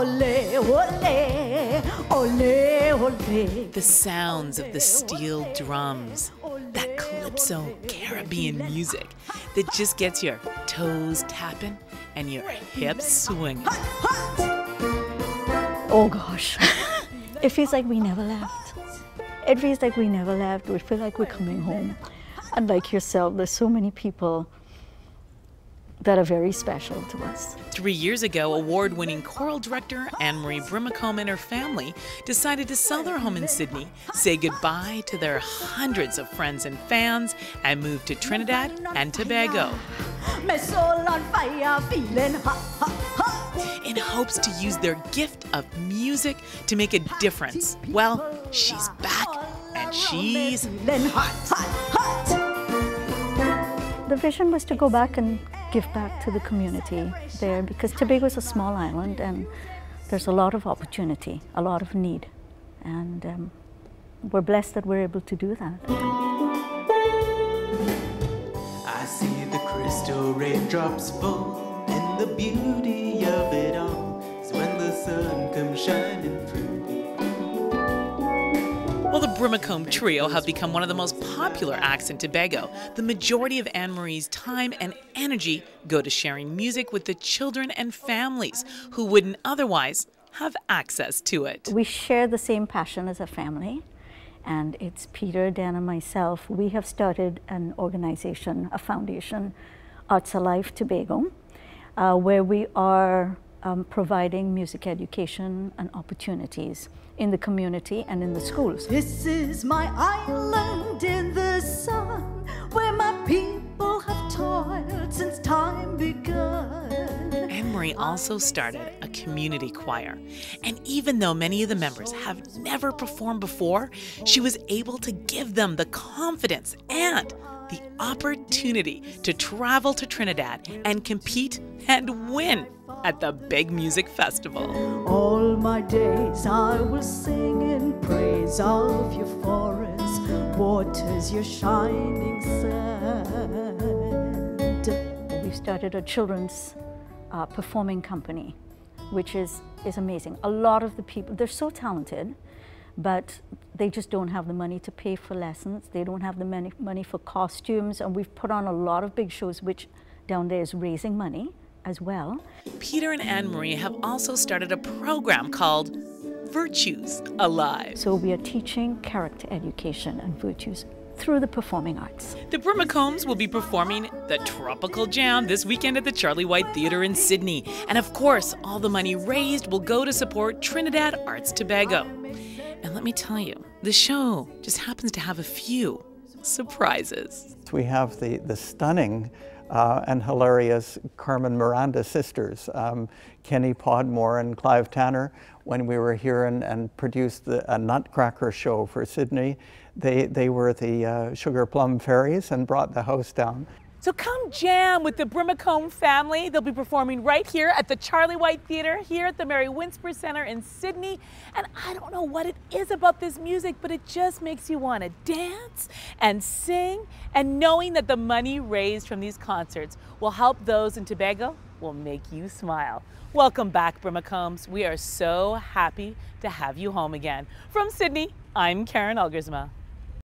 Ole, ole, ole, ole. The sounds of the steel drums, that calypso Caribbean music that just gets your toes tapping and your hips swinging. Oh gosh. it feels like we never left. It feels like we never left. We feel like we're coming home. And like yourself, there's so many people that are very special to us. Three years ago, award winning choral director Anne Marie Brimacombe and her family decided to sell their home in Sidney, say goodbye to their hundreds of friends and fans, and move to Trinidad and Tobago. My soul on fire, feeling hot, hot, hot. In hopes to use their gift of music to make a difference. Well, she's back and she's feeling hot, hot, hot. The vision was to go back and give back to the community there because Tobago is a small island and there's a lot of opportunity, a lot of need. And um, we're blessed that we're able to do that. I see the crystal raindrops fall and the beauty of it all is when the sun comes shining through. Brimacombe Trio have become one of the most popular acts in Tobago. The majority of Anne Marie's time and energy go to sharing music with the children and families who wouldn't otherwise have access to it. We share the same passion as a family, and it's Peter, Dan, and myself. We have started an organization, a foundation, Arts Alive Tobago, uh, where we are um, providing music education and opportunities in the community and in the schools. This is my island in the sun where my people have toiled since time begun. Anne Marie also started a community choir. And even though many of the members have never performed before, she was able to give them the confidence and the opportunity to travel to Trinidad and compete and win at the Big Music Festival. All my days I will sing in praise of your forest waters, your shining sand. We started a children's uh, performing company, which is, is amazing. A lot of the people, they're so talented, but they just don't have the money to pay for lessons. They don't have the money, money for costumes, and we've put on a lot of big shows, which down there is raising money as well. Peter and Anne Marie have also started a program called Virtues Alive. So we are teaching character education and virtues through the performing arts. The Brimacombes will be performing the Tropical Jam this weekend at the Charlie White Theatre in Sidney. And of course, all the money raised will go to support Trinidad Arts Tobago. And let me tell you, the show just happens to have a few surprises. We have the, the stunning uh, and hilarious Carmen Miranda sisters, um, Kenny Podmore and Clive Tanner, when we were here and, and produced the, a Nutcracker show for Sidney. They, they were the uh, Sugar Plum Fairies and brought the house down. So come jam with the Brimacombe family. They'll be performing right here at the Charlie White Theatre here at the Mary Winspear Centre in Sidney. And I don't know what it is about this music, but it just makes you want to dance and sing. And knowing that the money raised from these concerts will help those in Tobago will make you smile. Welcome back, Brimacombes. We are so happy to have you home again. From Sidney, I'm Karen Elgersma.